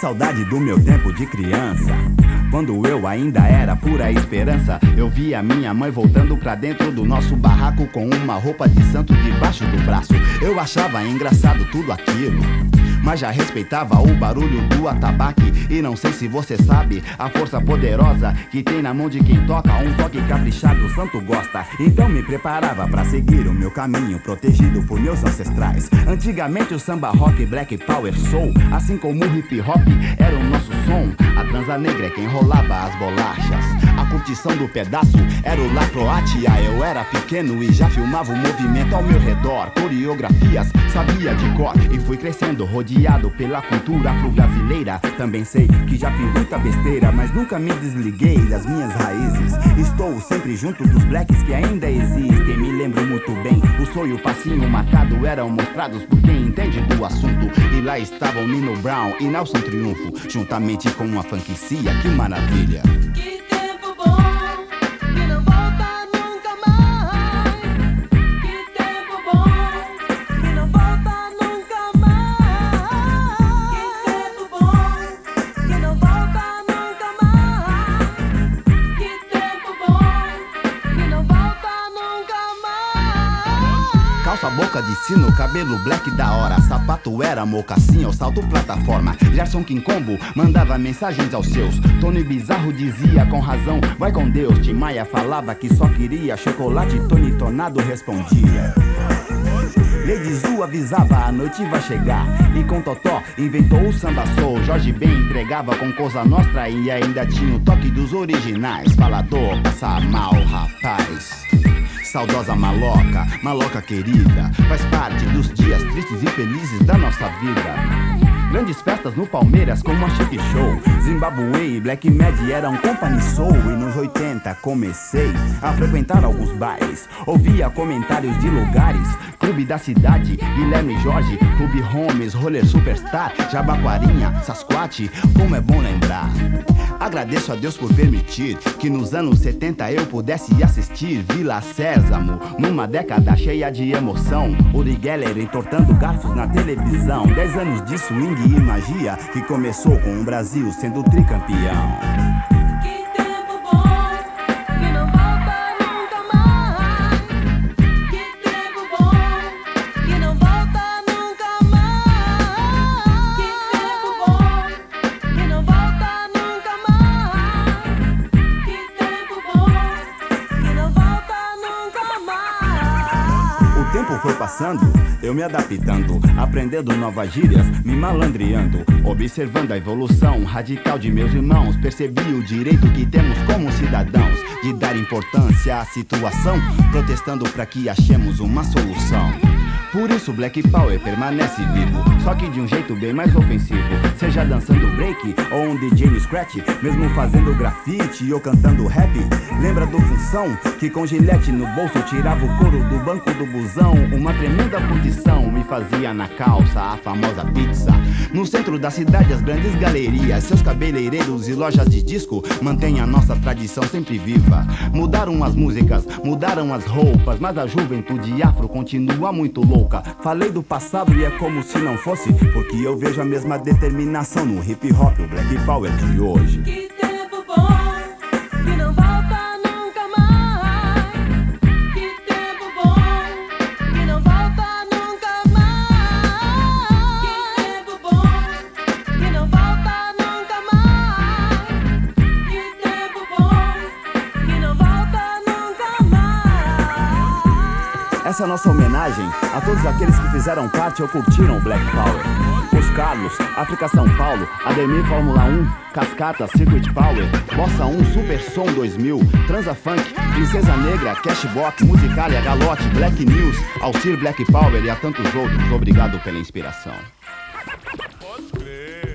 saudade do meu tempo de criança. Quando eu ainda era pura esperança, eu via minha mãe voltando pra dentro do nosso barraco com uma roupa de santo debaixo do braço. Eu achava engraçado tudo aquilo mas já respeitava o barulho do atabaque. E não sei se você sabe a força poderosa que tem na mão de quem toca. Um toque caprichado, o santo gosta. Então me preparava para seguir o meu caminho, protegido por meus ancestrais. Antigamente o samba rock, black power soul, assim como o hip hop, era o nosso som. A transa negra é quem rolava as bolachas. Curtição do pedaço era o La Croatia. Eu era pequeno e já filmava o movimento ao meu redor. Coreografias sabia de cor e fui crescendo, rodeado rodeado pela cultura afro-brasileira. Também sei que já fiz muita besteira, mas nunca me desliguei das minhas raízes. Estou sempre junto dos blacks que ainda existem. Me lembro muito bem, o sonho, o passinho marcado eram mostrados por quem entende do assunto. E lá estavam Nino Brown e Nelson Triunfo, juntamente com uma franquicia. Que maravilha! Sino, cabelo black da hora. Sapato era mocassim ou salto plataforma. Gerson Quincombo mandava mensagens aos seus. Tony Bizarro dizia com razão: Vai com Deus. Tim Maia falava que só queria chocolate. Tony Tornado respondia. Lady Zu avisava a noite vai chegar E com Totó inventou o samba soul Jorge Ben entregava com Cosa Nostra E ainda tinha o toque dos originais Falador, passa mal, rapaz Saudosa maloca, maloca querida, faz parte dos dias tristes e felizes da nossa vida. Grandes festas no Palmeiras como a Chic Show. Zimbabwe e Black Mad eram company soul. E nos 80 comecei a frequentar alguns bares Ouvia comentários de lugares Clube da Cidade, Guilherme Jorge Clube Holmes, Roller Superstar Jabaquarinha, Sasquatch, como é bom lembrar. Agradeço a Deus por permitir que nos anos 70 eu pudesse assistir Vila Sésamo, numa década cheia de emoção. Uri Geller entortando garfos na televisão. Dez anos de swing e magia que começou com o Brasil sendo tricampeão. Eu me adaptando, aprendendo novas gírias, me malandreando, observando a evolução radical de meus irmãos. Percebi o direito que temos como cidadãos de dar importância à situação, protestando para que achemos uma solução. Por isso Black Power permanece vivo, só que de um jeito bem mais ofensivo. Seja dançando break ou um DJ no scratch, mesmo fazendo grafite ou cantando rap. Lembra do função que com gilete no bolso tirava o couro do banco do busão, uma tremenda condição me fazia na calça a famosa pizza. No centro da cidade as grandes galerias, seus cabeleireiros e lojas de disco mantêm a nossa tradição sempre viva. Mudaram as músicas, mudaram as roupas, mas a juventude afro continua muito louca louca. Falei do passado e é como se não fosse, porque eu vejo a mesma determinação no hip hop, o black power de hoje. Essa é a nossa homenagem a todos aqueles que fizeram parte ou curtiram o Black Power. Os Carlos, África São Paulo, Ademir Fórmula 1, Cascata, Circuit Power, Bossa 1, Super Som 2000, Transa Funk, Princesa Negra, Cashbox, Musicalia, Galote, Black News, Alcir Black Power e a tantos outros. Obrigado pela inspiração. Pode crer.